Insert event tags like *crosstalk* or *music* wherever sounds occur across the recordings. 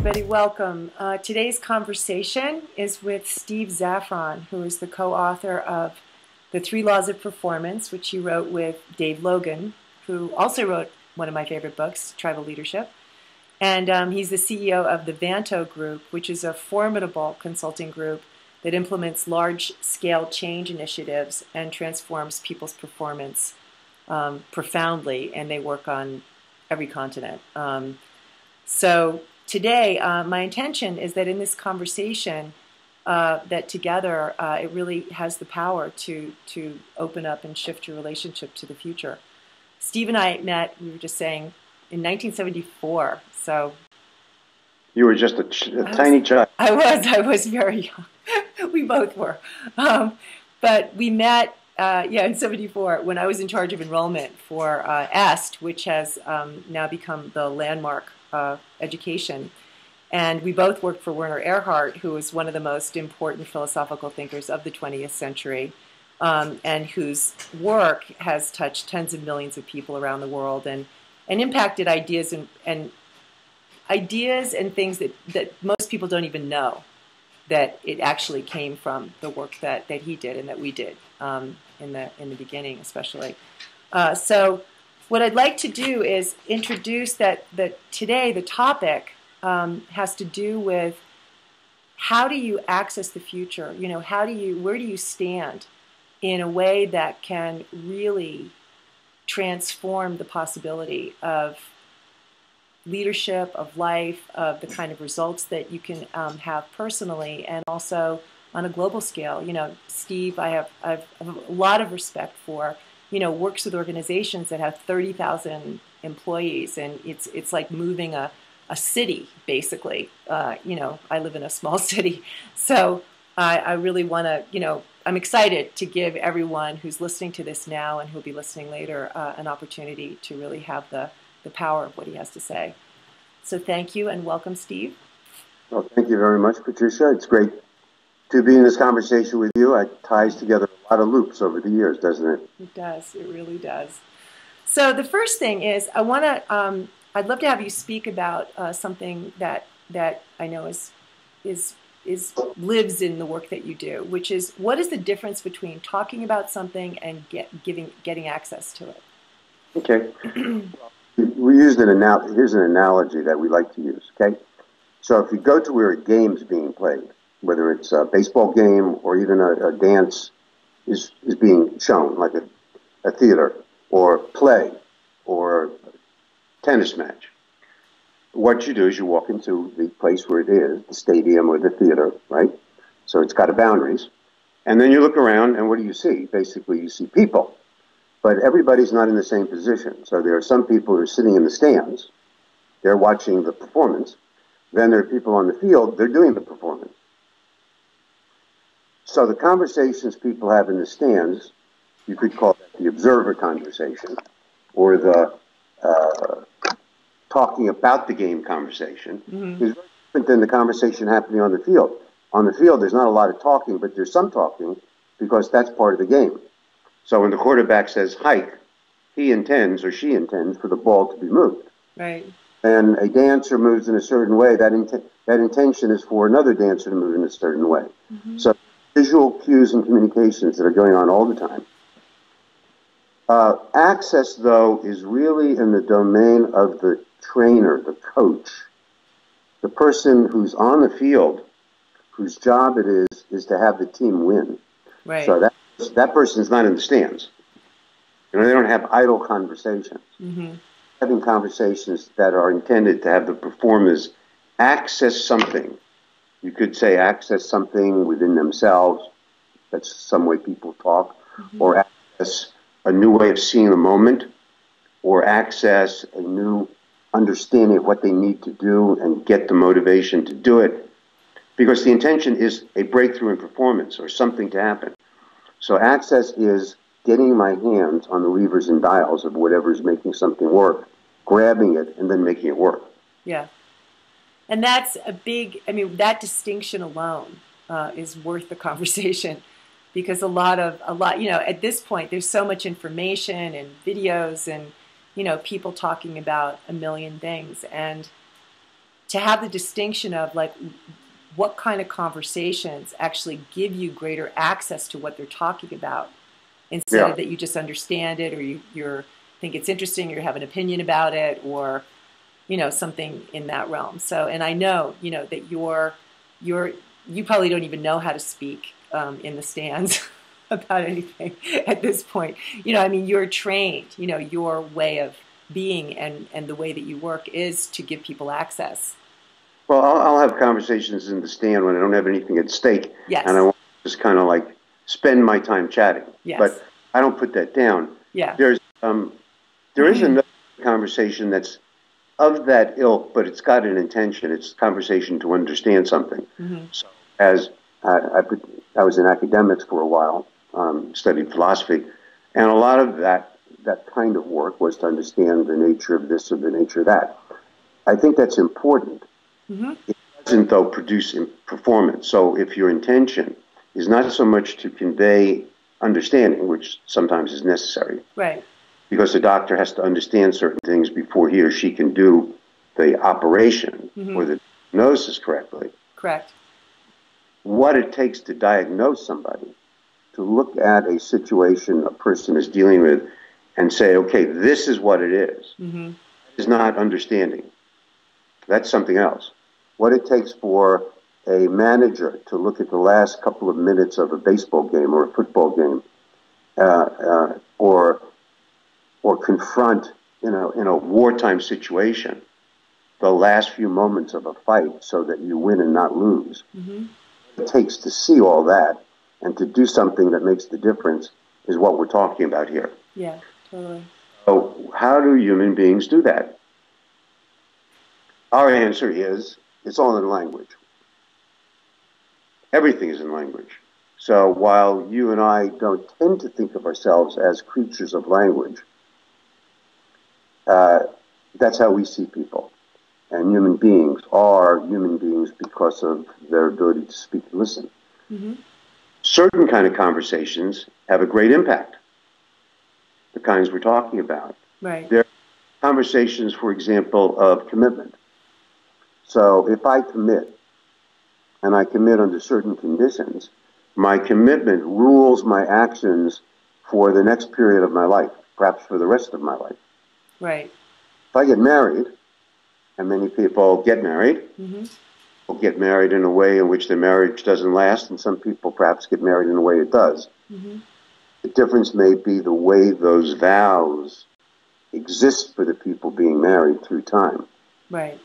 everybody. Welcome. Uh, today's conversation is with Steve Zaffron, who is the co author of The Three Laws of Performance, which he wrote with Dave Logan, who also wrote one of my favorite books, Tribal Leadership. And um, he's the CEO of the Vanto Group, which is a formidable consulting group that implements large scale change initiatives and transforms people's performance um, profoundly. And they work on every continent. Um, so today, uh, my intention is that in this conversation, uh, that together uh, it really has the power to to open up and shift your relationship to the future. Steve and I met. We were just saying in 1974. So you were just a, ch- a tiny child. *laughs* I was. I was very young. *laughs* we both were, um, but we met. Uh, yeah, in '74 when I was in charge of enrollment for uh, EST, which has um, now become the landmark uh, education. And we both worked for Werner Erhard, who was one of the most important philosophical thinkers of the 20th century, um, and whose work has touched tens of millions of people around the world and, and impacted ideas and, and ideas and things that, that most people don't even know that it actually came from the work that, that he did and that we did um, in the in the beginning, especially. Uh, so what I'd like to do is introduce that, that today the topic um, has to do with how do you access the future? You know, how do you, where do you stand in a way that can really transform the possibility of leadership, of life, of the kind of results that you can um, have personally and also on a global scale. You know, Steve, I have, I have a lot of respect for you know, works with organizations that have 30,000 employees, and it's it's like moving a, a city basically. Uh, you know, I live in a small *laughs* city, so I, I really want to, you know, I'm excited to give everyone who's listening to this now and who'll be listening later uh, an opportunity to really have the the power of what he has to say. So thank you and welcome, Steve. Well, thank you very much, Patricia. It's great to be in this conversation with you. It ties together a lot of loops over the years, doesn't it? It does. It really does. So the first thing is, I want to. Um, I'd love to have you speak about uh, something that that I know is is is lives in the work that you do, which is what is the difference between talking about something and get, giving getting access to it? Okay. *clears throat* we used an analogy. Here's an analogy that we like to use. Okay. So if you go to where a game's being played, whether it's a baseball game or even a, a dance is, is being shown, like a, a theater or play or tennis match. What you do is you walk into the place where it is, the stadium or the theater, right? So it's got a boundaries. And then you look around and what do you see? Basically, you see people. But everybody's not in the same position. So there are some people who are sitting in the stands. They're watching the performance. Then there are people on the field. They're doing the performance. So the conversations people have in the stands, you could call that the observer conversation, or the uh, talking about the game conversation, mm-hmm. is very different than the conversation happening on the field. On the field, there's not a lot of talking, but there's some talking because that's part of the game. So when the quarterback says hike, he intends or she intends for the ball to be moved. Right. And a dancer moves in a certain way, that, int- that intention is for another dancer to move in a certain way. Mm-hmm. So visual cues and communications that are going on all the time. Uh, access, though, is really in the domain of the trainer, the coach, the person who's on the field, whose job it is is to have the team win. Right. So that that person's not in the stands. You know, they don't have idle conversations. Mm-hmm. Having conversations that are intended to have the performers access something you could say access something within themselves. That's some way people talk. Mm-hmm. Or access a new way of seeing the moment. Or access a new understanding of what they need to do and get the motivation to do it. Because the intention is a breakthrough in performance or something to happen. So access is getting my hands on the levers and dials of whatever is making something work, grabbing it, and then making it work. Yeah. And that's a big, I mean, that distinction alone uh, is worth the conversation *laughs* because a lot of, a lot, you know, at this point, there's so much information and videos and, you know, people talking about a million things. And to have the distinction of like what kind of conversations actually give you greater access to what they're talking about instead yeah. of that you just understand it or you you're think it's interesting or you have an opinion about it or you know something in that realm. So and i know you know that you're you're you probably don't even know how to speak um, in the stands *laughs* about anything at this point. You know i mean you're trained you know your way of being and and the way that you work is to give people access. Well i'll, I'll have conversations in the stand when i don't have anything at stake. Yes. and i want to just kind of like spend my time chatting. Yes. but i don't put that down. Yeah. There's um, there is another conversation that's of that ilk, but it's got an intention. It's conversation to understand something. Mm-hmm. So, as I, I, I, was in academics for a while, um, studied philosophy, and a lot of that that kind of work was to understand the nature of this or the nature of that. I think that's important. Mm-hmm. It doesn't, though, produce performance. So, if your intention is not so much to convey understanding, which sometimes is necessary, right because the doctor has to understand certain things before he or she can do the operation mm-hmm. or the diagnosis correctly. Correct. What it takes to diagnose somebody, to look at a situation a person is dealing with and say, okay, this is what it is, mm-hmm. is not understanding. That's something else. What it takes for a manager to look at the last couple of minutes of a baseball game or a football game, uh, uh, or or confront, you know, in a wartime situation, the last few moments of a fight so that you win and not lose. Mm-hmm. It takes to see all that and to do something that makes the difference is what we're talking about here. Yeah, totally. So, how do human beings do that? Our answer is it's all in language. Everything is in language. So, while you and I don't tend to think of ourselves as creatures of language, uh, that's how we see people. And human beings are human beings because of their ability to speak and listen. Mm-hmm. Certain kind of conversations have a great impact. The kinds we're talking about. Right. There are conversations, for example, of commitment. So if I commit, and I commit under certain conditions, my commitment rules my actions for the next period of my life, perhaps for the rest of my life. Right. If I get married, and many people get married, mm-hmm. get married in a way in which their marriage doesn't last, and some people perhaps get married in a way it does. Mm-hmm. The difference may be the way those vows exist for the people being married through time. Right.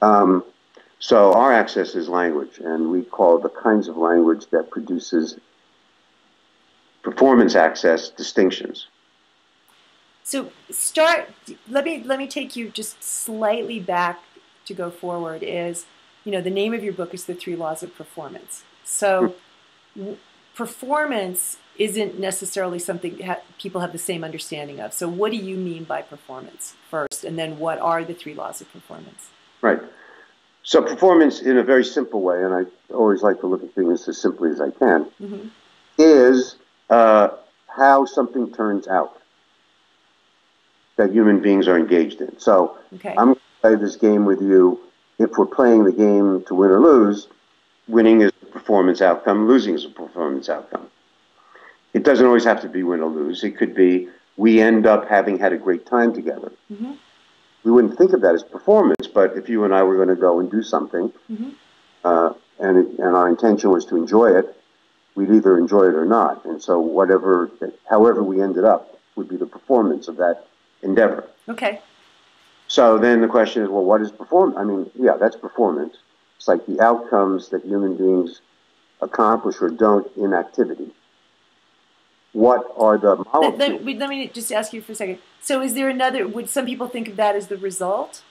Um, so our access is language, and we call the kinds of language that produces performance access distinctions. So start. Let me let me take you just slightly back to go forward. Is you know the name of your book is the Three Laws of Performance. So w- performance isn't necessarily something ha- people have the same understanding of. So what do you mean by performance first, and then what are the three laws of performance? Right. So performance, in a very simple way, and I always like to look at things as simply as I can, mm-hmm. is uh, how something turns out that human beings are engaged in. So okay. I'm going to play this game with you. If we're playing the game to win or lose, winning is a performance outcome, losing is a performance outcome. It doesn't always have to be win or lose. It could be we end up having had a great time together. Mm-hmm. We wouldn't think of that as performance, but if you and I were going to go and do something, mm-hmm. uh, and, it, and our intention was to enjoy it, we'd either enjoy it or not. And so, whatever, however we ended up, would be the performance of that endeavor. Okay. So then the question is, well, what is performance? I mean, yeah, that's performance. It's like the outcomes that human beings accomplish or don't in activity. What are the molecules? Let, let, let me just ask you for a second. So is there another, would some people think of that as the result?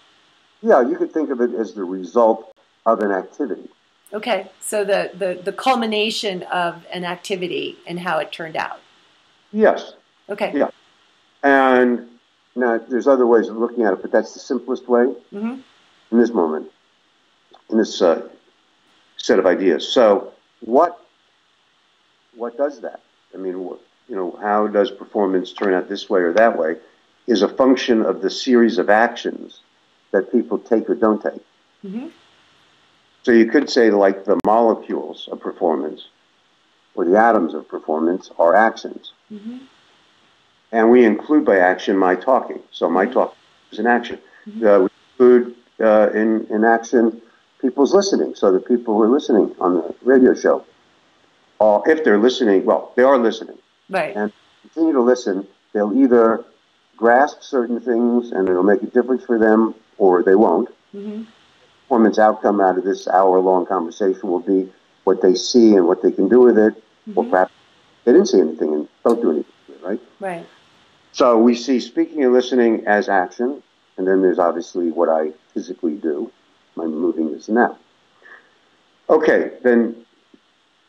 Yeah, you could think of it as the result of an activity. Okay, so the, the, the culmination of an activity and how it turned out. Yes. Okay. Yeah. And now, there's other ways of looking at it, but that's the simplest way mm-hmm. in this moment, in this uh, set of ideas. So, what what does that? I mean, you know, how does performance turn out this way or that way? Is a function of the series of actions that people take or don't take. Mm-hmm. So you could say, like the molecules of performance or the atoms of performance are actions. Mm-hmm. And we include by action my talking. So my talk is an action. Mhm. Uh, we include uh, in, in action people's listening. So the people who are listening on the radio show, uh, if they're listening, well, they are listening. Right. And continue to listen, they'll either grasp certain things and it'll make a difference for them or they won't. Mm-hmm. Performance outcome out of this hour long conversation will be what they see and what they can do with it, or Mhm. perhaps they didn't see anything and don't do anything with it, right? Right. So we see speaking and listening as action, and then there's obviously what I physically do, my moving this and that. Okay, then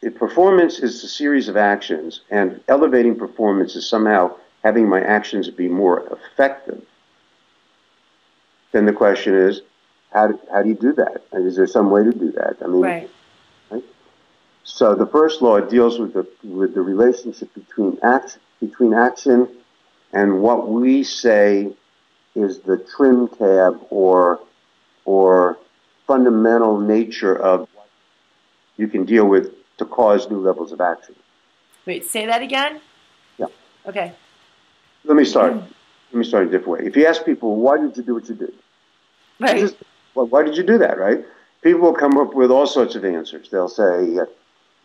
if performance is a series of actions, and elevating performance is somehow having my actions be more effective, then the question is, how do, how do you do that? Is there some way to do that? I mean, Right. so the first law deals with the with the relationship between action between action and what we say is the trim tab or or fundamental nature of what you can deal with to cause new levels of action. Wait. Say that again. Yeah. Okay. Let me start. Mm-hmm. Let me start a different way. If you ask people, why did you do what you did? Right. Just- well, why did you do that, right? People will come up with all sorts of answers. They'll say,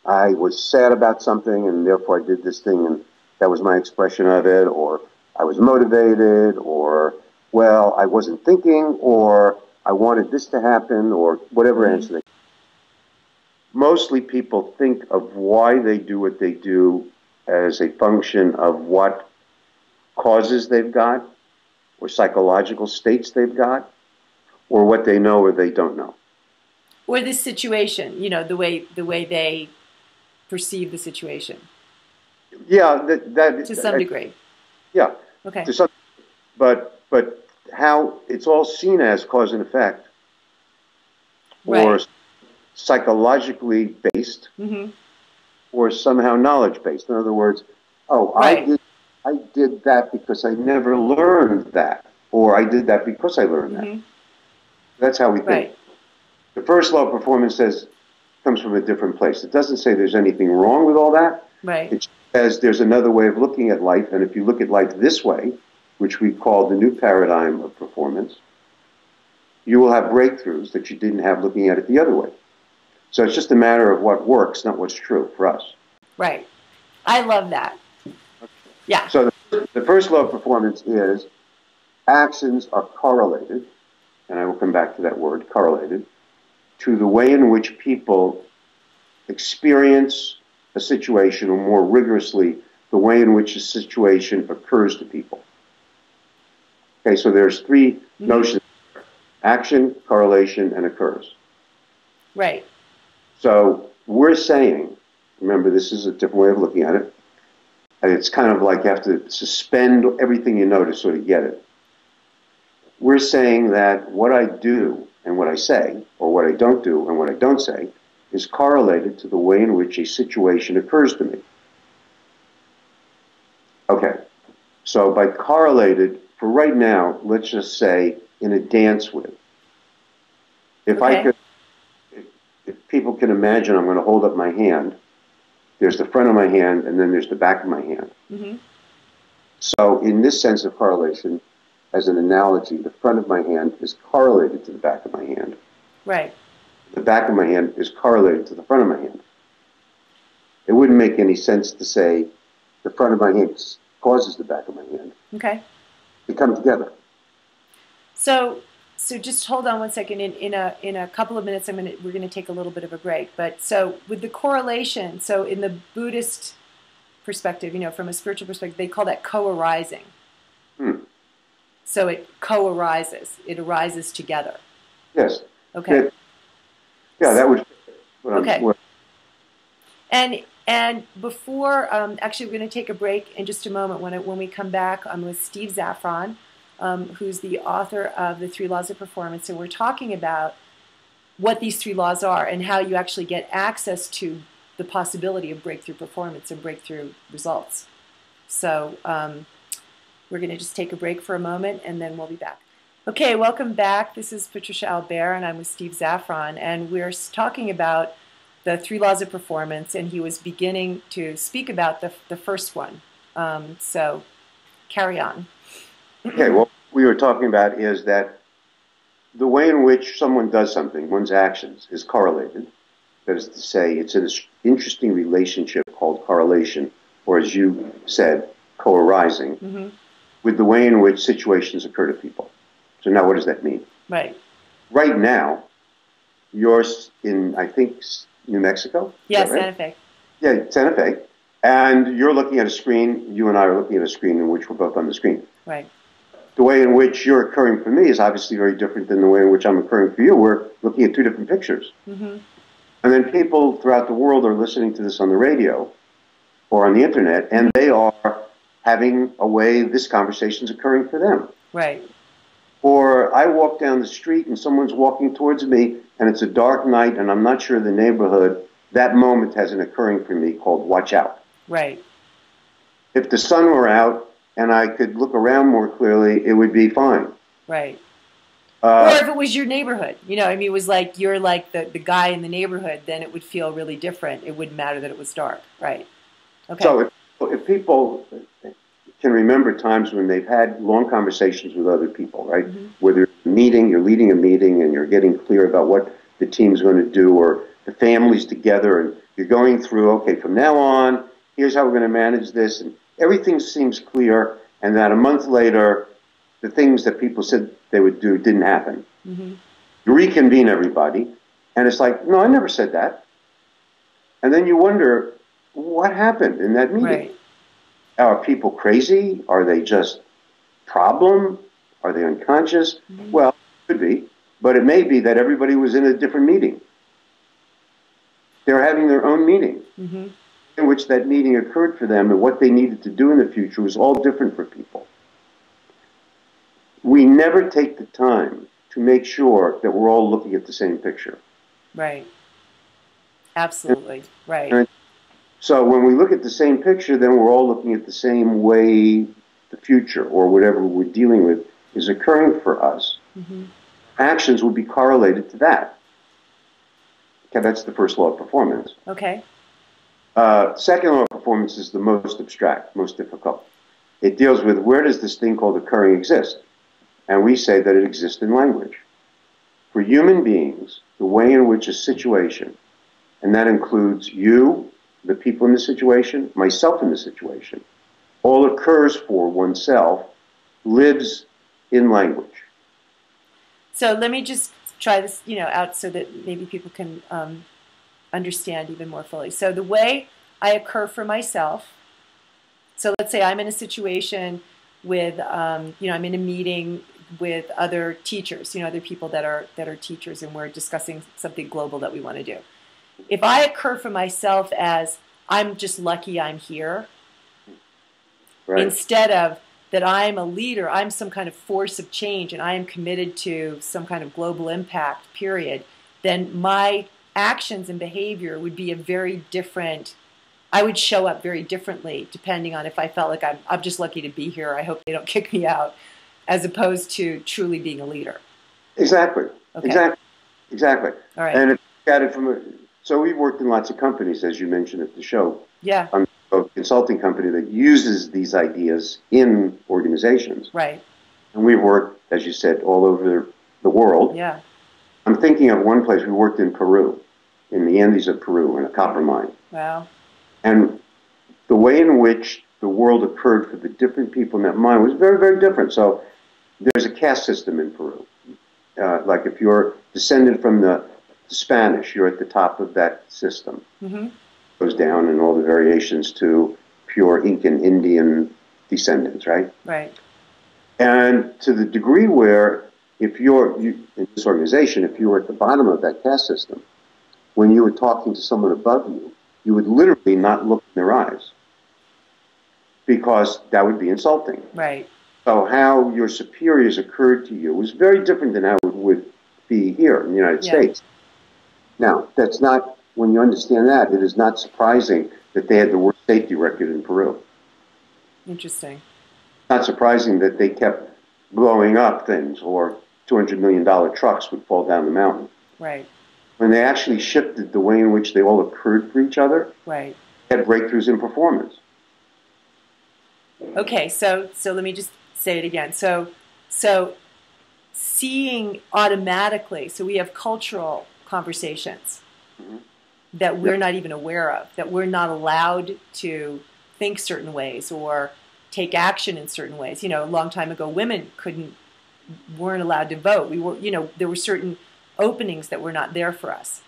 I was sad about something and therefore I did this thing and that was my expression of it, or I was motivated, or, well, I wasn't thinking, or I wanted this to happen, or whatever Mhm. answer they Mostly people think of why they do what they do as a function of what causes they've got, or psychological states they've got, or what they know or they don't know. Or this situation. You know, the way the way they perceive the situation Yeah, that, that to some degree. Yeah, Okay. to some, but but how it's all seen as cause and effect, or psychologically based, Mm-hmm. or somehow knowledge based. In other words, oh, Right. I did I did that because I never learned that, or I did that because I learned that. Mm-hmm. That's how we think. Right. The first law of performance says comes from a different place. It doesn't say there's anything wrong with all that. Right. It says there's another way of looking at life, and if you look at life this way, which we call the new paradigm of performance, you will have breakthroughs that you didn't have looking at it the other way. So it's just a matter of what works, not what's true for us. Right. I love that. Yeah. So the, the first law of performance is actions are correlated, and I will come back to that word, correlated, to the way in which people experience a situation, or more rigorously, the way in which a situation occurs to people. Okay, so there's 3 Mhm. notions action, correlation, and occurs. Right. So we're saying, remember, this is a different way of looking at it. And it's kind of like you have to suspend everything you know to sort of get it. We're saying that what I do and what I say, or what I don't do and what I don't say, is correlated to the way in which a situation occurs to me. Okay, so by correlated, for right now, let's just say in a dance with. If I could if, if people can imagine I'm going to hold up my hand, there's the front of my hand and then there's the back of my hand. Mm-hmm. So, in this sense of correlation, as an analogy, the front of my hand is correlated to the back of my hand. Right. The back of my hand is correlated to the front of my hand. It wouldn't make any sense to say the front of my hand causes the back of my hand. Okay. They come together. So, so just hold on one second. In, in a in a couple of minutes, I'm gonna we're gonna take a little bit of a break. But so with the correlation, so in the Buddhist perspective, you know, from a spiritual perspective, they call that co-arising. Hmm. So it co-arises. It arises together. Yes. Okay. Yeah, yeah that I'm- Okay. what- And and before, um, actually, we're going to take a break in just a moment. When I, when we come back, I'm with Steve Zaffron, um, who's the author of the Three Laws of Performance, and we're talking about what these three laws are and how you actually get access to the possibility of breakthrough performance and breakthrough results. So um, we're going to just take a break for a moment, and then we'll be back. Okay, welcome back. This is Patricia Albere, and I'm with Steve Zaffron, and we're talking about the three laws of performance, and he was beginning to speak about the, the first one. Um, so, carry on. okay, what we were talking about is that the way in which someone does something, one's actions, is correlated. That is to say, it's an interesting relationship called correlation, or as you said, co-arising, mm-hmm. With the way in which situations occur to people. So now what does that mean? Right. Right now, you're in, I think, New Mexico? Yeah, right? Santa Fe. Yeah, Santa Fe. And you're looking at a screen, you and I are looking at a screen in which we're both on the screen. Right. The way in which you're occurring for me is obviously very different than the way in which I'm occurring for you. We're looking at two different pictures. Mm-hmm. And then people throughout the world are listening to this on the radio or on the internet, and they are having a way this conversation is occurring for them. Right. Or I walk down the street and someone's walking towards me and it's a dark night and I'm not sure of the neighborhood. That moment has an occurring for me called watch out. Right. If the sun were out and I could look around more clearly, it would be fine. Right. Uh, or if it was your neighborhood, you know, I mean, it was like you're like the, the guy in the neighborhood, then it would feel really different. It wouldn't matter that it was dark. Right. Okay. So if people can remember times when they've had long conversations with other people, right? Mm-hmm. Whether you're meeting, you're leading a meeting, and you're getting clear about what the team's going to do, or the family's together, and you're going through, okay, from now on, here's how we're going to manage this, and everything seems clear, and that a month later, the things that people said they would do didn't happen. Mm-hmm. You reconvene everybody, and it's like, no, I never said that. And then you wonder, what happened in that meeting? Right. Are people crazy? Are they just problem? Are they unconscious? Mm-hmm. Well, could be, but it may be that everybody was in a different meeting. They're having their own meeting, mm-hmm. in which that meeting occurred for them, and what they needed to do in the future was all different for people. We never take the time to make sure that we're all looking at the same picture. Right. Absolutely. Right. And so when we look at the same picture, then we're all looking at the same way the future or whatever we're dealing with is occurring for us. Mm-hmm. Actions will be correlated to that. Okay, that's the first law of performance. Okay. Uh, second law of performance is the most abstract, most difficult. It deals with where does this thing called occurring exist? And we say that it exists in language. For human beings, the way in which a situation, and that includes you the people in the situation, myself in the situation, all occurs for oneself, lives in language. So let me just try this, you know, out so that maybe people can um, understand even more fully. So the way I occur for myself. So let's say I'm in a situation with, um, you know, I'm in a meeting with other teachers, you know, other people that are that are teachers, and we're discussing something global that we want to do if I occur for myself as I'm just lucky I'm here, right. instead of that I'm a leader, I'm some kind of force of change, and I am committed to some kind of global impact, period, then my actions and behavior would be a very different. I would show up very differently depending on if I felt like I'm, I'm just lucky to be here. I hope they don't *laughs* kick me out, as opposed to truly being a leader. Exactly. Okay. Exactly. Exactly. All right. And if you got it from a so we've worked in lots of companies, as you mentioned at the show. Yeah. I'm a consulting company that uses these ideas in organizations. Right. And we've worked, as you said, all over the world. Yeah. I'm thinking of one place we worked in Peru, in the Andes of Peru, in a copper mine. Wow. And the way in which the world occurred for the different people in that mine was very, very different. So there's a caste system in Peru. Uh, like if you're descended from the Spanish, you're at the top of that system. Mm-hmm. Goes down in all the variations to pure Incan Indian descendants, right? Right. And to the degree where, if you're you, in this organization, if you were at the bottom of that caste system, when you were talking to someone above you, you would literally not look in their eyes because that would be insulting. Right. So how your superiors occurred to you was very different than how it would be here in the United yeah. States. Now, that's not, when you understand that, it is not surprising that they had the worst safety record in Peru. Interesting. Not surprising that they kept blowing up things or $200 million trucks would fall down the mountain. Right. When they actually shifted the way in which they all occurred for each other, Right. had breakthroughs in performance. Okay, so so let me just say it again. So so seeing automatically, so we have cultural conversations Mhm. that we're not even aware of, that we're not allowed to think certain ways or take action in certain ways. You know, a long time ago women couldn't weren't allowed to vote. We were, you know, there were certain openings that were not there for us.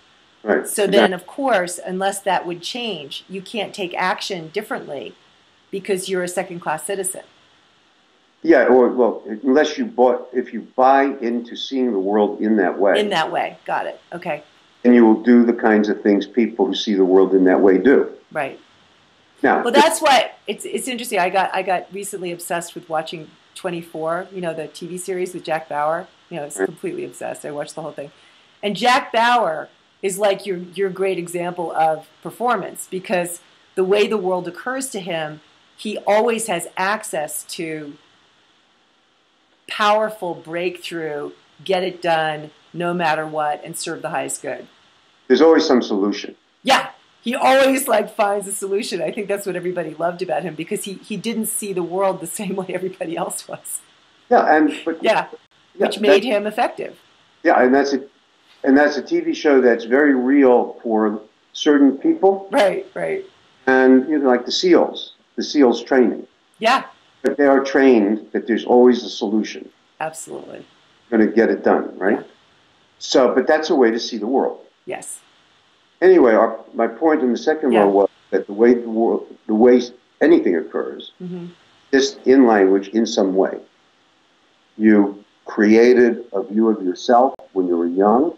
Right. So then, of course, unless that would change, you can't take action differently because you're a second class citizen. Yeah, or well, unless you bought, if you buy into seeing the world in that way, In that way. Got it. Okay. And you will do the kinds of things people who see the world in that way do. Right. Now, Well, that's why it's it's interesting. I got I got recently obsessed with watching 24, you know, the TV series with Jack Bauer. You know, I was completely obsessed. I watched the whole thing. And Jack Bauer is like your your great example of performance because the way the world occurs to him, he always has access to powerful breakthrough, get it done no matter what and serve the highest good. there's always some solution. Yeah, he always like finds a solution. I think that's what everybody loved about him because he he didn't see the world the *laughs* same way everybody else was. Yeah, and but Yeah, yeah, which made him effective. yeah, and that's a and that's a TV show that's very real for certain people, Right, right. and you know, like the SEALs, the SEALs training. Yeah, But they are trained that there's always a solution. absolutely. Going to get it done, right? Yeah. So, but that's a way to see the world. Yes. Anyway, our, my point in the second Yeah. row was that the way the, world, the way anything occurs hmm is in language in some way. You created a view of yourself when you were young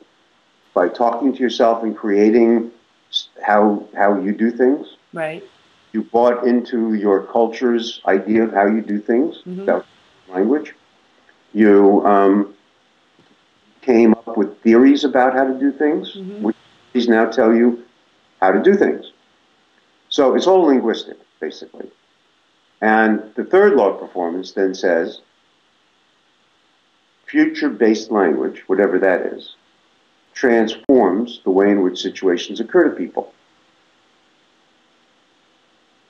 by talking to yourself and creating how how you do things. Right. You bought into your culture's idea of how you do things. That was language. You um, came up with theories about how to do things, Mhm. which these now tell you how to do things. So it's all linguistic, basically. And the third law of performance then says future based language, whatever that is, transforms the way in which situations occur to people.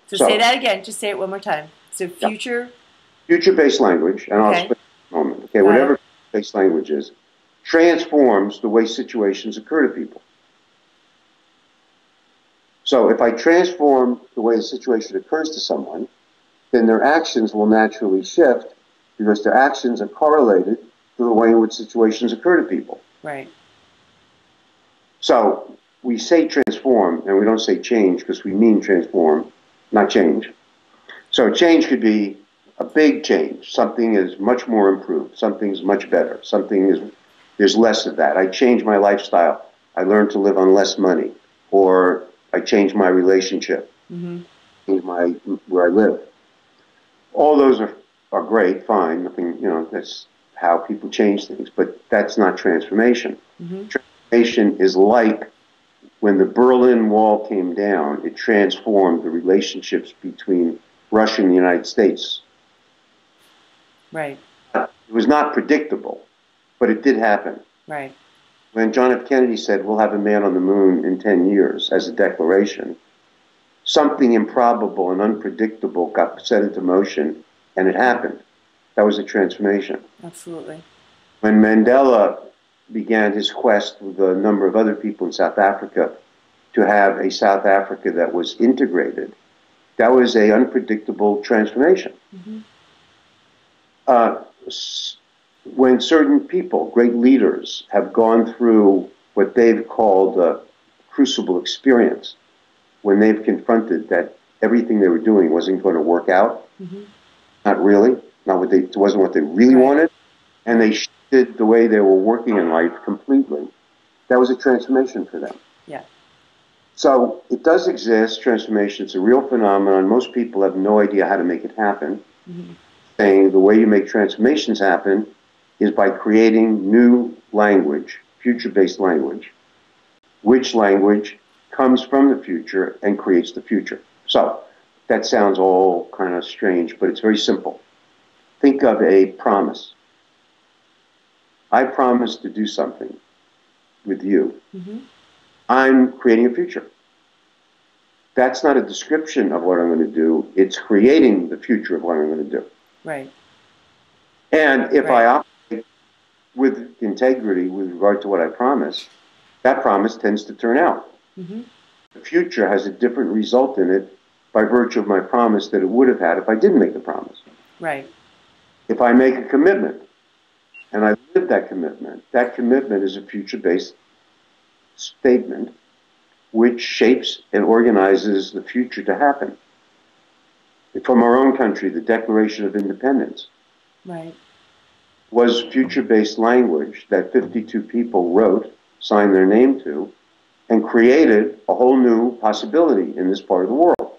So, So- say that again. Just say it one more time. So future. Future based language, and I'll Okay. explain in a moment, okay, Got whatever based language is, transforms the way situations occur to people. So if I transform the way the situation occurs to someone, then their actions will naturally shift because their actions are correlated to the way in which situations occur to people. Right. So we say transform and we don't say change because we mean transform, not change. So change could be a big change. Something is much more improved. Something's much better. Something is there's less of that. I changed my lifestyle. I learned to live on less money, or I changed my relationship, hmm changed my where I live. All those are are great, fine. Nothing, you know, that's how people change things. But that's not transformation hmm transformation is like when the Berlin Wall came down, it transformed the relationships between Russia and the United States. Right. It was not predictable, but it did happen. Right. When John F. Kennedy said, We'll have a man on the moon in 10 years as a declaration, something improbable and unpredictable got set into motion, and it happened. That was a transformation. Absolutely. when Mandela began his quest with a number of other people in South Africa to have a South Africa that was integrated, that was a unpredictable transformation. hmm Uh, when certain people, great leaders, have gone through what they've called a crucible experience, when they've confronted that everything they were doing wasn't going to work out, hmm not really, not what they, it wasn't what they really Right. wanted, and they shifted the way they were working in life completely. That was a transformation for them. Yeah. So it does exist, transformation. It's a real phenomenon. Most people have no idea how to make it happen. hmm Saying the way you make transformations happen is by creating new language, future based language, which language comes from the future and creates the future. So that sounds all kind of strange, but it's very simple. Think of a promise. I promise to do something with you, hmm I'm creating a future. That's not a description of what I'm going to do. It's creating the future of what I'm going to do. Right. And if Right. I operate with integrity with regard to what I promise, that promise tends to turn out. hmm The future has a different result in it by virtue of my promise that it would have had if I didn't make the promise. Right. If I make a commitment and I live that commitment, that commitment is a future based statement which shapes and organizes the future to happen. From our own country, the Declaration of Independence Right. was future based language that 52 people wrote, signed their name to, and created a whole new possibility in this part of the world.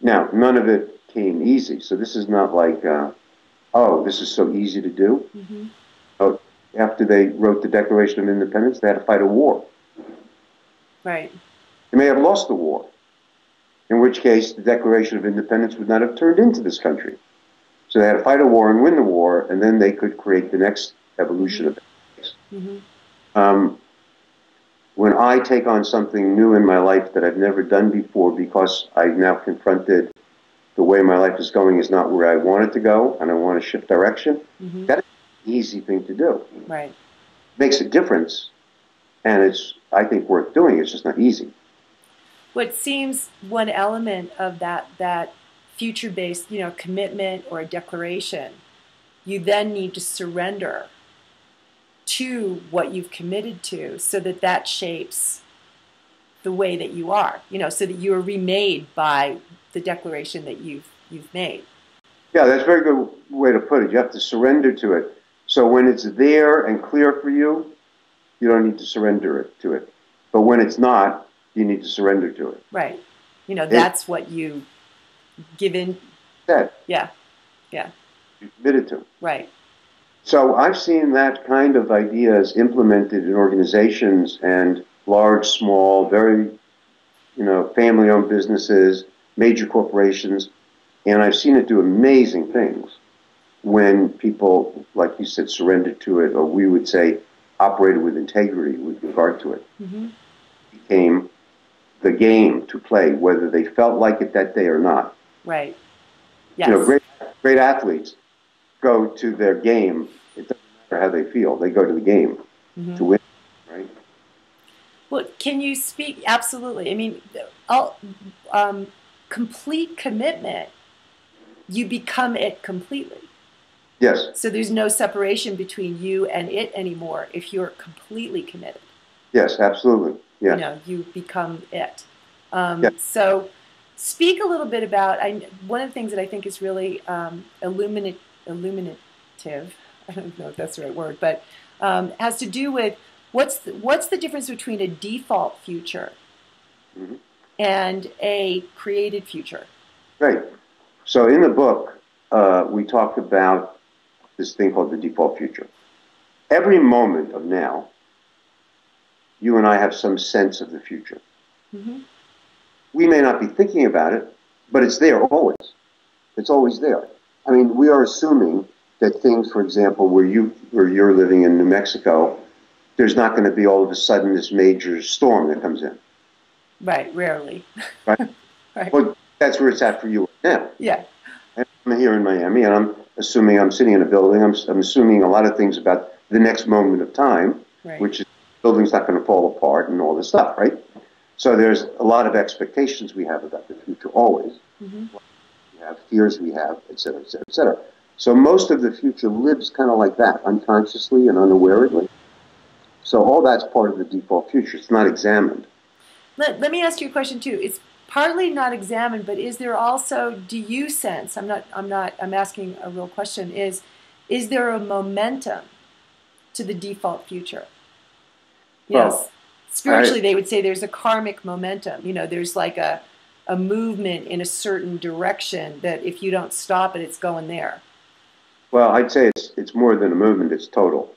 Now, none of it came easy, so this is not like, uh, oh, this is so easy to do. hmm After they wrote the Declaration of Independence, they had to fight a war. Right. They may have lost the war, in which case the Declaration of Independence would not have turned into this country. So they had to fight a war and win the war, and then they could create the next evolution of it. hmm Um, when I take on something new in my life that I've never done before because I've now confronted the way my life is going is not where I want it to go and I want to shift direction, hmm that is an easy thing to do. Right. makes a difference and it's, I think, worth doing. It's just not easy. What seems one element of that that future-based, you know, commitment or a declaration, you then need to surrender to what you've committed to, so that that shapes the way that you are. You know, so that you are remade by the declaration that you've you've made. Yeah, that's a very good way to put it. You have to surrender to it. So when it's there and clear for you, you don't need to surrender it to it. But when it's not, you need to surrender to it. Right. You know, that's what you give in. That Yeah. you committed to. Right. So I've seen that kind of ideas implemented in organizations and large, small, very, you know, family-owned businesses, major corporations, and I've seen it do amazing things when people, like you said, surrendered to it, or we would say, operated with integrity with regard to it. hmm became the game to play, whether they felt like it that day or not. Right. Yes. You know, great, great athletes go to their game. It doesn't matter how they feel; they go to the game Mhm. to win, right? Well, can you speak? Absolutely. I mean, all, um, complete commitment, you become it completely. Yes, So there's no separation between you and it anymore if you're completely committed. yes, absolutely. Yeah. You know, you become it. Um, Yeah. So speak a little bit about I, one of the things that I think is really um, illuminate, illuminative. *laughs* I don't know if that's the right word, but um, has to do with what's the, what's the difference between a default future Mhm. And a created future. Right. So in the book, uh, we talk about this thing called the default future. Every moment of now, you and I have some sense of the future. hmm We may not be thinking about it, but it's there always. It's always there. I mean, we are assuming that things, for example, where you where you're living in New Mexico, there's not going to be all of a sudden this major storm that comes in. Right. Rarely. Right. *laughs* right. Well, that's where it's at for you now. yeah. And I'm here in Miami, and I'm assuming I'm sitting in a building. I'm, I'm assuming a lot of things about the next moment of time, Right. which is the building's not going to fall apart and all this stuff, right? So there's a lot of expectations we have about the future always. hmm We have fears we have, et cetera, et cetera, et cetera. So most of the future lives kind of like that, unconsciously and unawarely. So all that's part of the default future. It's not examined. Let, let me ask you a question too. It's partly not examined, but is there also, do you sense, I'm not, I'm not, I'm asking a real question, is, is there a momentum to the default future? Yes. Well, Spiritually, they would say there's a karmic momentum. You know, there's like a, a movement in a certain direction that if you don't stop it, it's going there. Well, I'd say it's it's more than a movement; it's total.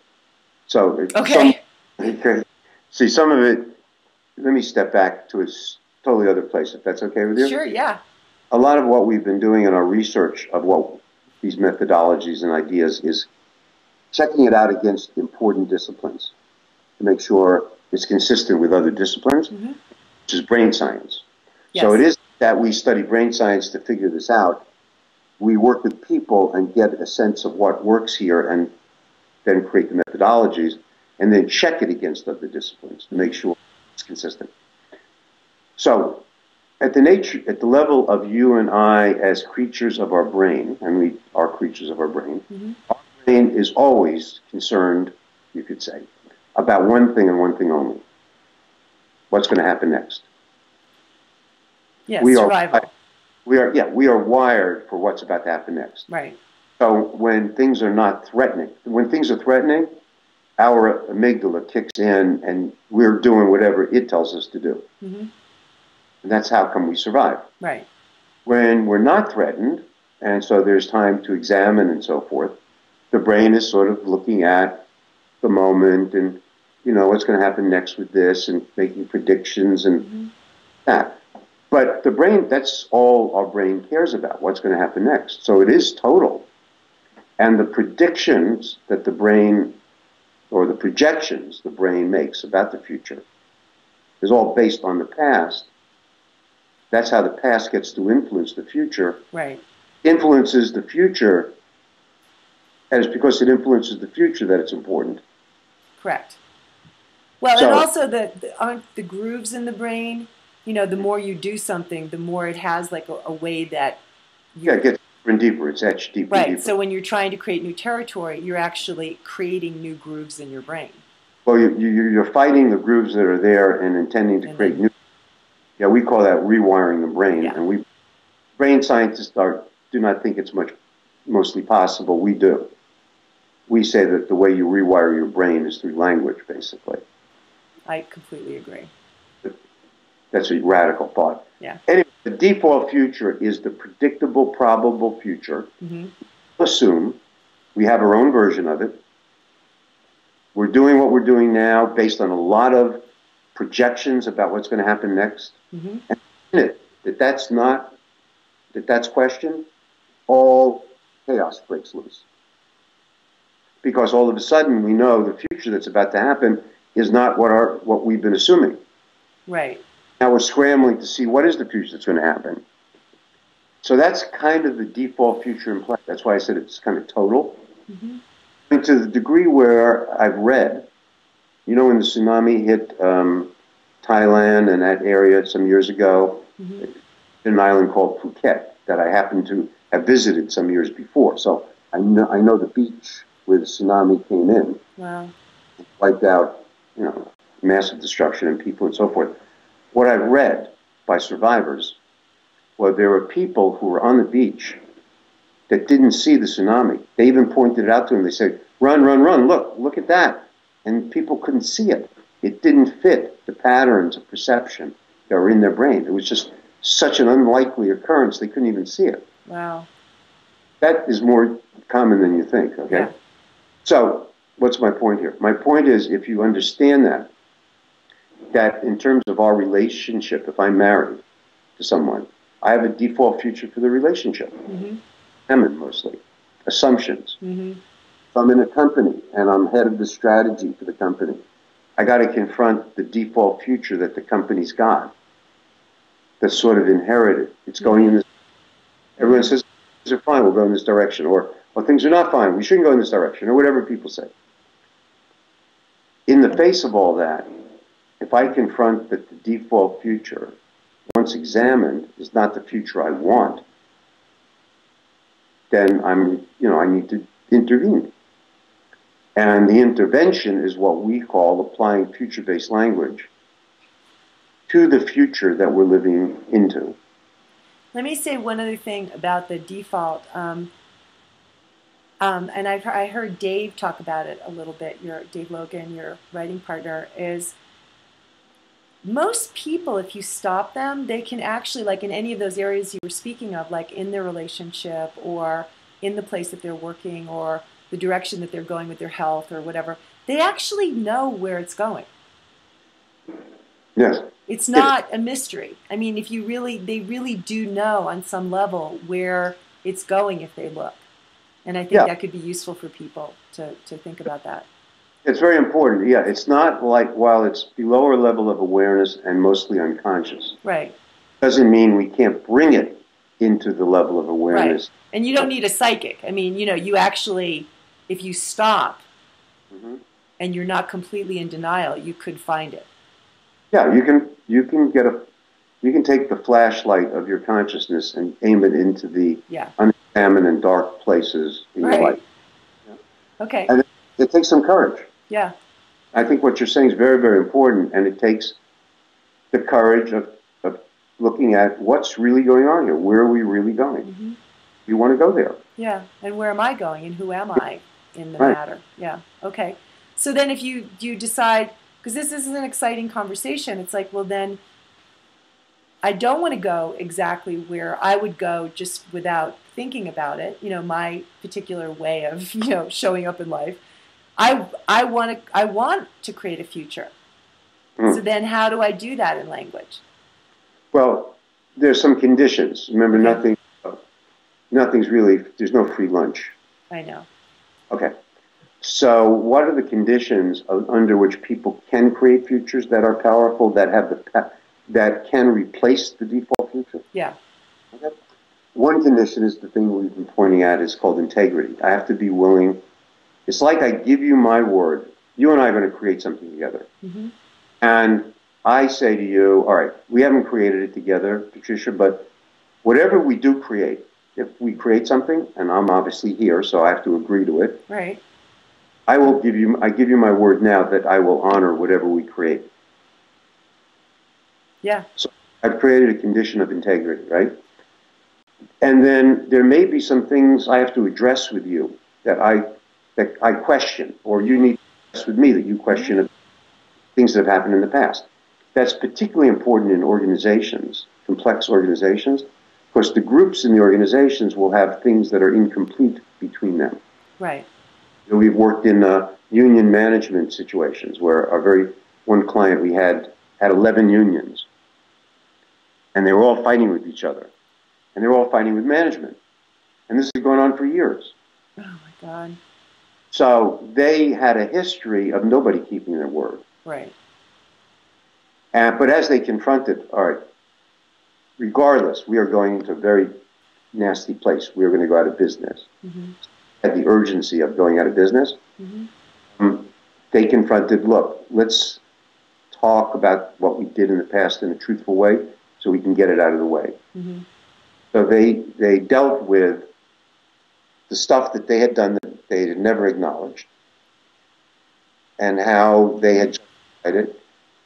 So Okay. some- okay. *laughs* See, some of it. Let me step back to a totally other place, if that's okay with you. Sure, yeah. A lot of what we've been doing in our research of what these methodologies and ideas is checking it out against important disciplines to make sure it's consistent with other disciplines, mm-hmm. which is brain science. Yes. So it is that we study brain science to figure this out. We work with people and get a sense of what works here and then create the methodologies and then check it against other disciplines to make sure it's consistent. So at the nature, at the level of you and I as creatures of our brain, and we are creatures of our brain, mm-hmm. our brain is always concerned, you could say, about one thing and one thing only. What's going to happen next? Yes, we survival. Are, we are, yeah, we are wired for what's about to happen next. Right. So when things are not threatening, when things are threatening, our amygdala kicks in and we're doing whatever it tells us to do. Mm-hmm. And that's how come we survive. Right. When we're not threatened, and so there's time to examine and so forth, the brain is sort of looking at the moment and, you know, what's going to happen next with this and making predictions and mm-hmm. that. But the brain, that's all our brain cares about, what's going to happen next. So it is total. And the predictions that the brain, or the projections the brain makes about the future, is all based on the past. That's how the past gets to influence the future. Right. Influences the future, and it's because it influences the future that it's important. Correct. Well, so, and also the, the aren't the grooves in the brain you know, the more you do something, the more it has like a, a way that. Yeah, it gets deeper and deeper. It's etched deeper. Right. Deeper. So when you're trying to create new territory, you're actually creating new grooves in your brain. Well, you, you, you're fighting the grooves that are there and intending to and create then, new. Yeah, we call that rewiring the brain, yeah. and we brain scientists are do not think it's much mostly possible. We do. We say that the way you rewire your brain is through language, basically. I completely agree. That's a radical thought. Yeah. Anyway, the default future is the predictable, probable future. Mm-hmm. Assume we have our own version of it. We're doing what we're doing now based on a lot of projections about what's going to happen next. Mm-hmm. And it, that that's not, that that's questioned, all chaos breaks loose. Because all of a sudden we know the future that's about to happen is not what our what we've been assuming. Right. Now we're scrambling to see what is the future that's going to happen. So that's kind of the default future in play. That's why I said it's kind of total. Mm-hmm. And to the degree where I've read, you know, when the tsunami hit um, Thailand and that area some years ago, mm-hmm. an island called Phuket that I happened to have visited some years before. So I know, I know the beach where the tsunami came in. Wow. Wiped out, you know, massive destruction and people and so forth. What I've read by survivors well, there were people who were on the beach that didn't see the tsunami. They even pointed it out to them. They said, run, run, run, look, look at that. And people couldn't see it. It didn't fit the patterns of perception that were in their brain. It was just such an unlikely occurrence, they couldn't even see it. Wow. That is more common than you think, okay? Yeah. So, what's my point here? My point is if you understand that, that in terms of our relationship, if I'm married to someone, I have a default future for the relationship. Mm-hmm. mostly. Assumptions. Mm-hmm. If I'm in a company and I'm head of the strategy for the company, I got to confront the default future that the company's got. That's sort of inherited. It's going in this. Everyone says things are fine. We'll go in this direction, or well, things are not fine. We shouldn't go in this direction, or whatever people say. In the face of all that, if I confront that the default future, once examined, is not the future I want, then I'm, you know, I need to intervene. And the intervention is what we call applying future based language to the future that we're living into. Let me say one other thing about the default. Um, um, and I've, I heard Dave talk about it a little bit, your Dave Logan, your writing partner, is most people, if you stop them, they can actually, like in any of those areas you were speaking of, like in their relationship or in the place that they're working or the direction that they're going with their health or whatever, they actually know where it's going. Yes. It's not a mystery. I mean, if you really, they really do know on some level where it's going if they look. And I think Yeah. that could be useful for people to, to think about that. It's very important. Yeah, it's not like while it's below our level of awareness and mostly unconscious, Right. doesn't mean we can't bring it into the level of awareness. Right. And you don't need a psychic. I mean, you know, you actually, if you stop Mhm. and you're not completely in denial, you could find it. Yeah, you can you can get a you can take the flashlight of your consciousness and aim it into the Yeah. unexamined and dark places in Right. your life. Okay. And- It takes some courage. Yeah. I think what you're saying is very, very important, and it takes the courage of, of looking at what's really going on here. Where are we really going? hmm You want to go there. Yeah. And where am I going and who am I in the Right. matter? Yeah. Okay. So then if you you decide because this is an exciting conversation, it's like, well then I don't want to go exactly where I would go just without thinking about it. You know, my particular way of, *laughs* you know, showing up in life. I I want to I want to create a future. Hmm. So then how do I do that in language? Well, there's some conditions. Remember, nothing, nothing's really. There's no free lunch. I know. Okay. So, what are the conditions of, under which people can create futures that are powerful, that have the that can replace the default future? Yeah. Okay. One condition is the thing we've been pointing at is called integrity. I have to be willing. It's like I give you my word. You and I are going to create something together. hmm And I say to you, all right, we haven't created it together, Patricia, but whatever we do create, if we create something, and I'm obviously here, so I have to agree to it, Right. I will give you, I give you my word now that I will honor whatever we create. Yeah. So I've created a condition of integrity, right? And then there may be some things I have to address with you that I that I question, or you need to address with me that you question things that have happened in the past. That's particularly important in organizations, complex organizations. Of course, the groups in the organizations will have things that are incomplete between them. Right. You know, we've worked in uh, union management situations where our very one client we had had 11 unions, and they were all fighting with each other, and they were all fighting with management, and this has gone on for years. Oh my God. So they had a history of nobody keeping their word. Right. And, but as they confronted, all right, regardless, we are going into a very nasty place. We are going to go out of business. hmm Had the urgency of going out of business. hmm Um, they confronted, look, let's talk about what we did in the past in a truthful way so we can get it out of the way. hmm So they, they dealt with the stuff that they had done they had never acknowledged and how they had justified it,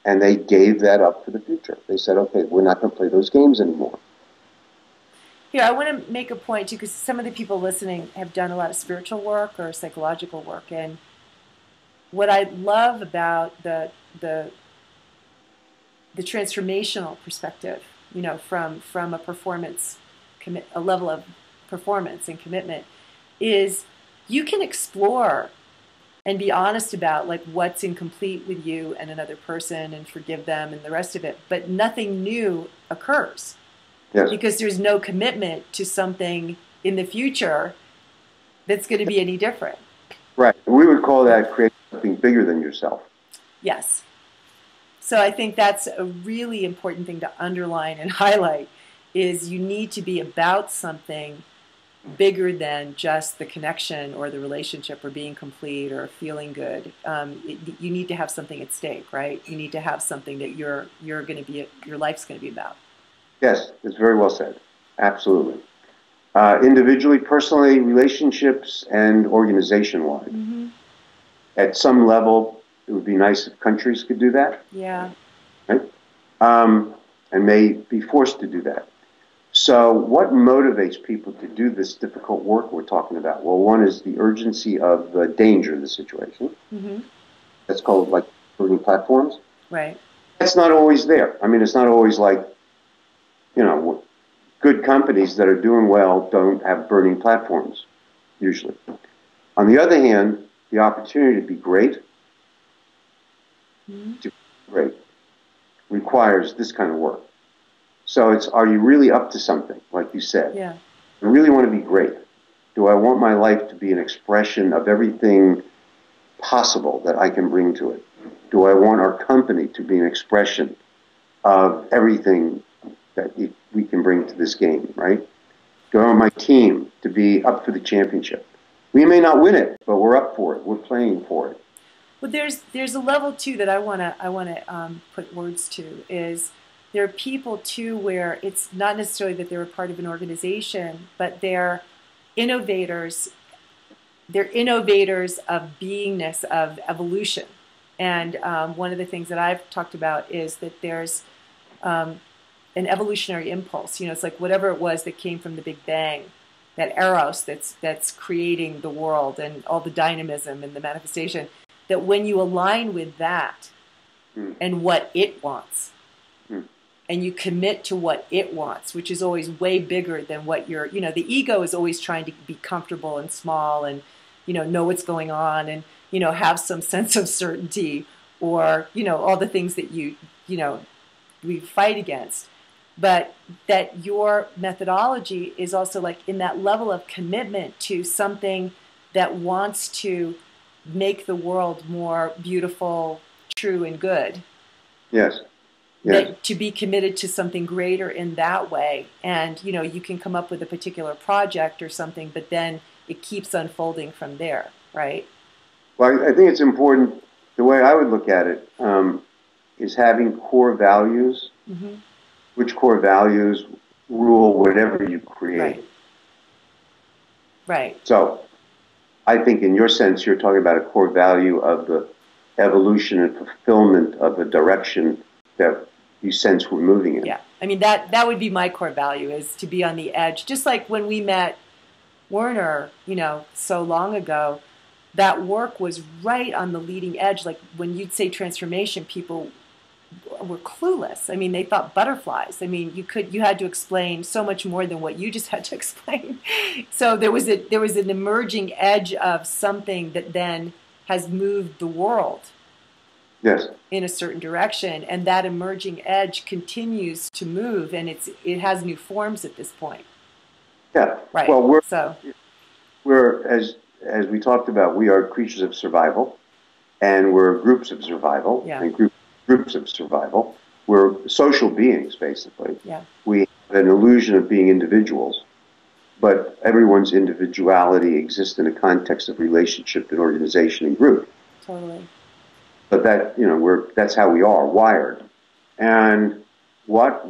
and they gave that up for the future. They said, okay, we're not going to play those games anymore. Here, I want to make a point too, because some of the people listening have done a lot of spiritual work or psychological work, and what I love about the the the transformational perspective, you know, from from a performance commit a level of performance and commitment, is you can explore and be honest about like what's incomplete with you and another person and forgive them and the rest of it, but nothing new occurs Yes. because there's no commitment to something in the future that's going to be any different. Right. We would call that creating something bigger than yourself. Yes. So I think that's a really important thing to underline and highlight is you need to be about something bigger than just the connection or the relationship or being complete or feeling good. Um, it, you need to have something at stake, right? You need to have something that you're you're going to be your life's going to be about. Yes, it's very well said. Absolutely. Uh, individually, personally, relationships, and organization wide. Mm-hmm. At some level, it would be nice if countries could do that, Yeah. um, and may be forced to do that. So, what motivates people to do this difficult work we're talking about? Well, one is the urgency of the danger of the situation. Mm-hmm. That's called like building platforms. Right. That's not always there. I mean, it's not always like, you know, good companies that are doing well don't have burning platforms, usually. On the other hand, the opportunity to be great, Mm-hmm. great, requires this kind of work. So it's, are you really up to something, like you said? Yeah. I really want to be great. Do I want my life to be an expression of everything possible that I can bring to it? Do I want our company to be an expression of everything that we can bring to this game, right? Do I want my team to be up for the championship? We may not win it, but we're up for it. We're playing for it. Well, there's there's a level too that I wanna I wanna um, put words to is there are people too where it's not necessarily that they're a part of an organization, but they're innovators. They're innovators of beingness, of evolution. And um, one of the things that I've talked about is that there's um, an evolutionary impulse. You know, it's like whatever it was that came from the Big Bang, that eros that's that's creating the world and all the dynamism and the manifestation. That when you align with that mm. and what it wants. And you commit to what it wants, which is always way bigger than what you're. You know, the ego is always trying to be comfortable and small and you know know what's going on and you know have some *laughs* sense of certainty or you know all the things that you you know we fight against but that your methodology is also like in that level of commitment to something that wants to make the world more beautiful, true, and good. Yes. To be committed to something greater in that way. And, you know, you can come up with a particular project or something, but then it keeps unfolding from there, right? Well, I think it's important. The way I would look at it um, is having core values. Mm-hmm which core values rule whatever you create. Right. right. So, I think in your sense, you're talking about a core value of the evolution and fulfillment of a direction that you sense we're moving in. Yeah, I mean that that would be my core value is to be on the edge. Just like when we met Werner, you know, so long ago, that work was right on the leading edge. Like when you'd say transformation, people were clueless. I mean, they thought butterflies. I mean, you could you had to explain so much more than what you just had to *laughs* explain. so there was a there was an emerging edge of something that then has moved the world. Yes. In a certain direction, and that emerging edge continues to move, and it's it has new forms at this point. Yeah. Right. Well, we're so we're as as we talked about, we are creatures of survival, and we're groups of survival, yeah. and groups groups of survival. We're social beings, basically. Yeah. We have an illusion of being individuals, but everyone's individuality exists in a context of relationship and organization and group. Totally. But that, you know, we're, that's how we are wired. And what,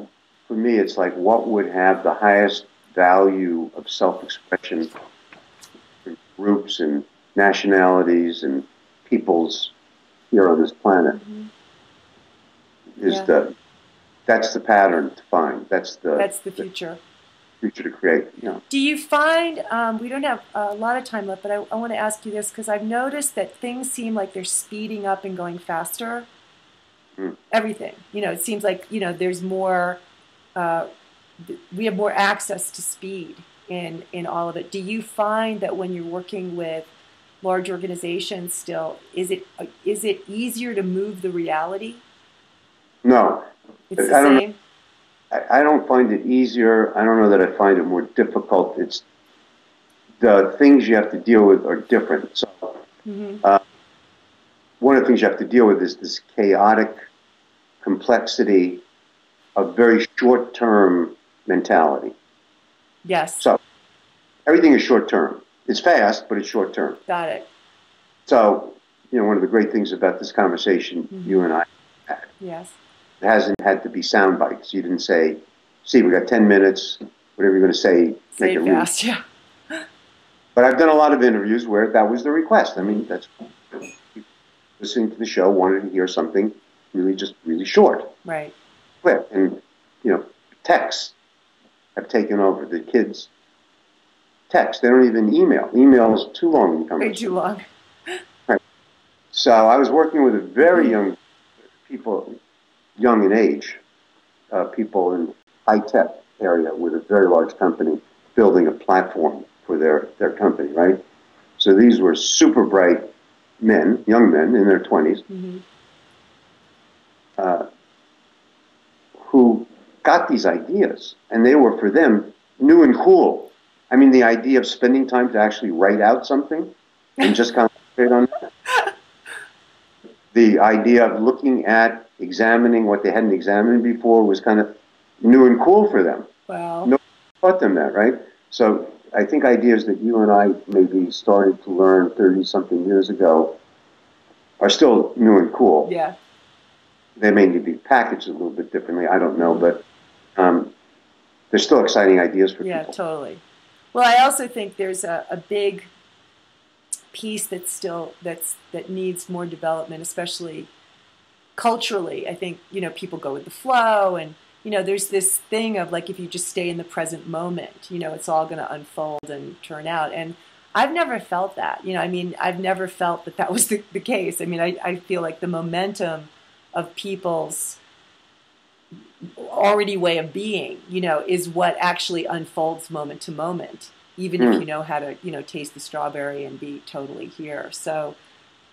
for me, it's like what would have the highest value of self expression for groups and nationalities and peoples here on this planet. Mm-hmm is yeah. the that's the pattern to find. That's the that's the future. To create. Yeah. Do you find um, we don't have a lot of time left, but I, I want to ask you this because I've noticed that things seem like they're speeding up and going faster. Mm. Everything, you know, it seems like you know there's more. Uh, we have more access to speed in in all of it. Do you find that when you're working with large organizations, still is it is it easier to move the reality? No. It's the I don't, same? I, I don't find it easier. I don't know that I find it more difficult. It's the things you have to deal with are different. So, mm-hmm. uh, one of the things you have to deal with is this chaotic complexity of very short term mentality. Yes. So, everything is short term. It's fast, but it's short term. Got it. So, you know, one of the great things about this conversation mm-hmm. you and I had. Yes hasn't had to be sound bites. You didn't say, "See, we got ten minutes. Whatever you're going to say, say make it fast." Yeah. But I've done a lot of interviews where that was the request. I mean, that's listening to the show wanted to hear something really just really short, right? Quick, and you know, texts have taken over. The kids text; they don't even email. Email is too long. Way too long. *laughs* Right. So I was working with a very mm-hmm. young people young in age, uh, people in high tech area with a very large company building a platform for their, their company, right? So these were super bright men, young men in their 20s, mm-hmm. uh, who got these ideas, and they were for them new and cool. I mean, the idea of spending time to actually write out something and just concentrate on that. The idea of looking at examining what they hadn't examined before was kind of new and cool for them. Wow. No taught them that, right? So I think ideas that you and I maybe started to learn 30 something years ago are still new and cool. Yeah. They may need to be packaged a little bit differently. I don't know, but um, they're still exciting ideas for Yeah, people. Yeah, totally. Well, I also think there's a, a big piece that's still that's that needs more development, especially culturally. I think you know people go with the flow, and you know there's this thing of like if you just stay in the present moment, you know it's all going to unfold and turn out. And I've never felt that. You know, I mean, I've never felt that that was the, the case. I mean, I, I feel like the momentum of people's already way of being, you know, is what actually unfolds moment to moment, even if Mm. you know how to, you know, taste the strawberry and be totally here. So,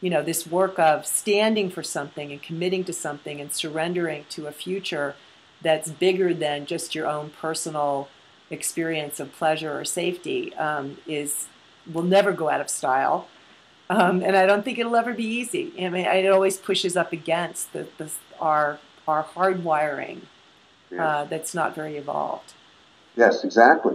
you know, this work of standing for something and committing to something and surrendering to a future that's bigger than just your own personal experience of pleasure or safety um, is will never go out of style. Um, and I don't think it'll ever be easy. I mean, it always pushes up against the, the, our our hardwiring uh, that's not very evolved. Yes, exactly.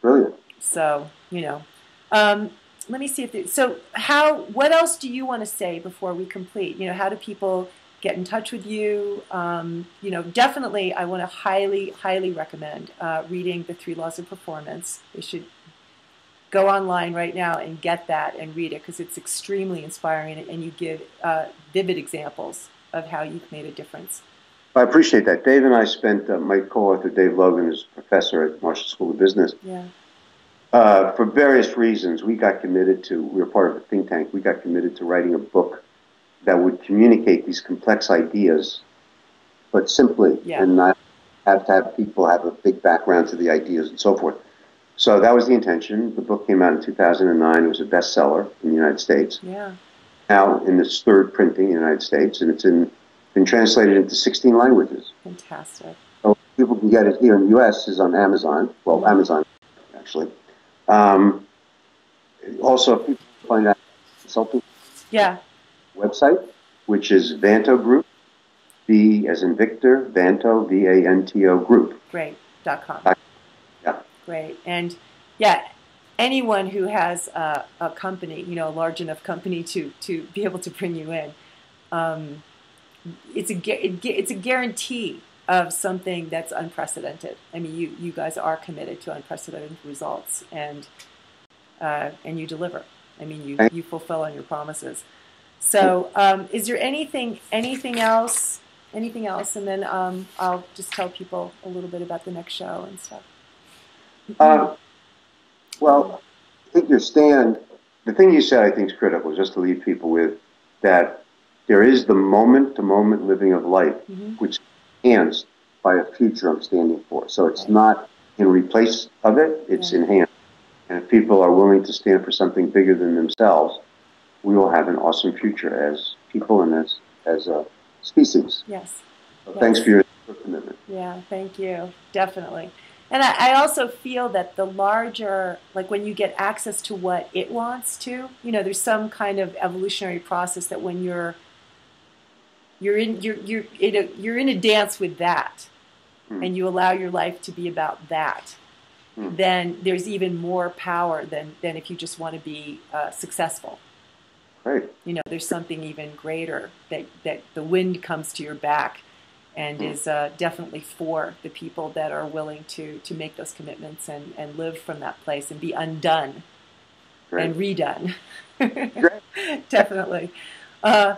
Brilliant. So you know, um, let me see if there, so. How? What else do you want to say before we complete? You know, how do people get in touch with you? Um, you know, definitely, I want to highly, highly recommend uh, reading the Three Laws of Performance. They should go online right now and get that and read it because it's extremely inspiring and you give uh, vivid examples of how you've made a difference. I appreciate that. Dave and I spent, uh, my co-author Dave Logan is professor at Marshall School of Business. Yeah. Uh, for various reasons, we got committed to, we were part of a think tank, we got committed to writing a book that would communicate these complex ideas, but simply, Yeah. and not have to have people have a big background to the ideas and so forth. So that was the intention. The book came out in 2009. It was a bestseller in the United States. Yeah. Now in its third printing in the United States, and it's in, been translated into 16 languages. Fantastic. So people can get it here in the U.S. is on Amazon. Well, Amazon actually. Um, also, people find out consulting Yeah. website, which is Vanto Group, V as in Victor, Vanto, V A N T O Group. Great. Dot com. Yeah. Great. And yeah, anyone who has a, a company, you know, a large enough company to to be able to bring you in, um, it's a it's a guarantee of something that's unprecedented. I mean, you you guys are committed to unprecedented results, and uh, and you deliver. I mean, you you fulfill on your promises. So, um, is there anything anything else? Anything else? And then um, I'll just tell people a little bit about the next show and stuff. Uh, well, I think your stand, the thing you said I think is critical, just to leave people with that there is the moment to moment living of life, Mhm. which is enhanced by a future I'm standing for. So it's not in replace of it, it's enhanced. And if people are willing to stand for something bigger than themselves, we will have an awesome future as people and as, as a species. Yes. So Yes. Thanks for your commitment. Yeah, thank you. Definitely. And I, I also feel that the larger, like when you get access to what it wants to, you know, there's some kind of evolutionary process that when you're you're in you're you're in a, you're in a dance with that, Hmm. and you allow your life to be about that, Hmm. then there's even more power than than if you just want to be uh, successful. Great. you know there's something even greater that that the wind comes to your back and Mm. is uh, definitely for the people that are willing to to make those commitments and and live from that place and be undone Great. and redone *laughs* definitely uh,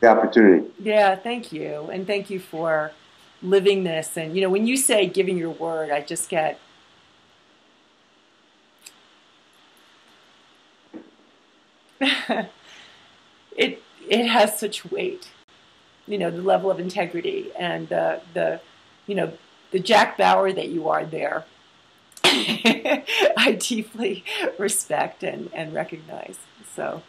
The opportunity. yeah thank you. And thank you for living this. And you know when you say giving your word i just get *laughs* it it has such weight you know the level of integrity and the the you know the jack bauer that you are there. *laughs* I deeply respect and and recognize. So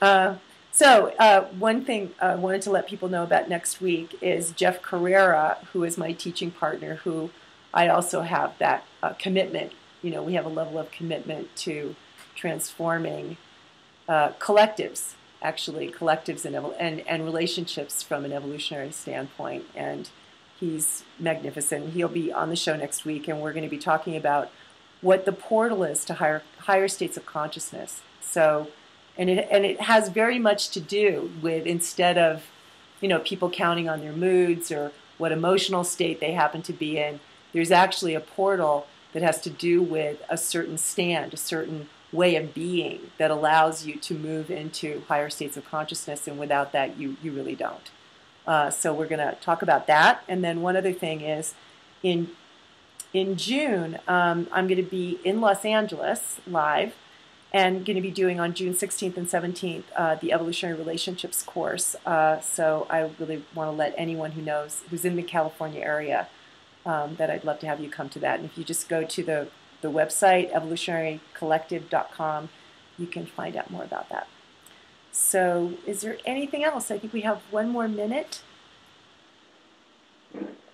uh, so uh, one thing I wanted to let people know about next week is Jeff Carreira, who is my teaching partner, who I also have that uh, commitment you know, we have a level of commitment to transforming uh, collectives, actually collectives and, and and relationships from an evolutionary standpoint. And he's magnificent. He'll be on the show next week, and we're going to be talking about what the portal is to higher higher states of consciousness. So, and it and it has very much to do with instead of, you know, people counting on their moods or what emotional state they happen to be in. There's actually a portal that has to do with a certain stand, a certain way of being that allows you to move into higher states of consciousness, and without that, you you really don't. Uh, so we're going to talk about that, and then one other thing is in in June, um, I'm going to be in Los Angeles live and going to be doing on June 16th and 17th uh, the Evolutionary Relationships course. Uh, so I really want to let anyone who knows, who's in the California area, um, that I'd love to have you come to that. And if you just go to the, the website, evolutionarycollective.com, you can find out more about that. So is there anything else? I think we have one more minute.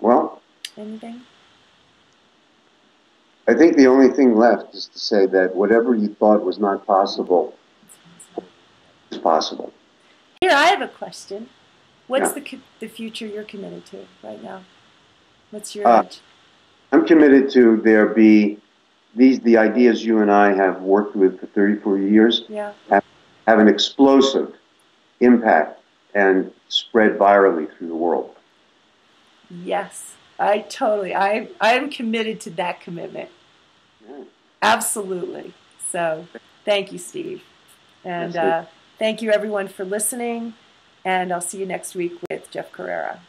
Well, anything? I think the only thing left is to say that whatever you thought was not possible is possible. Here, I have a question. What's yeah. the the future you're committed to right now? What's your uh? I'm committed to there be these the ideas you and I have worked with for 34 years yeah. have, have an explosive impact and spread virally through the world. Yes. I totally, I, I am committed to that commitment. Yeah. Absolutely. So thank you, Steve. And uh, thank you, everyone, for listening. And I'll see you next week with Jeff Carreira.